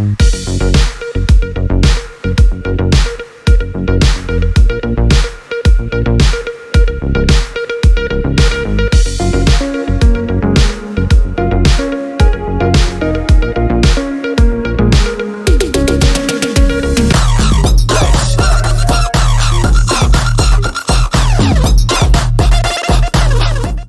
sound.